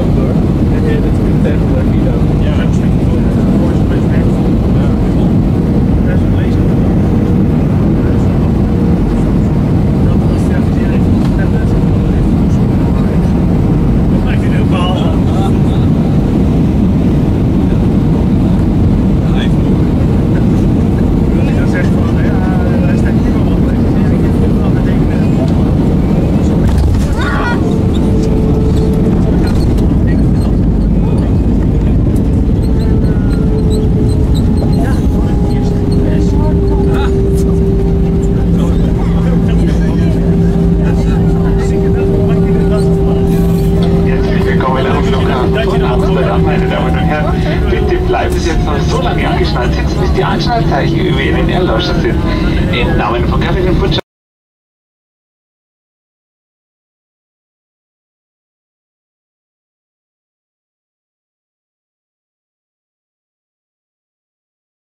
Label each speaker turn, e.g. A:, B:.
A: over and headed
B: meine Damen und Herren. Bitte bleiben Sie jetzt noch so lange angeschnallt sitzen, bis die Anschnallzeichen über Ihnen Erlöscher sind. Im Namen von Kaffee und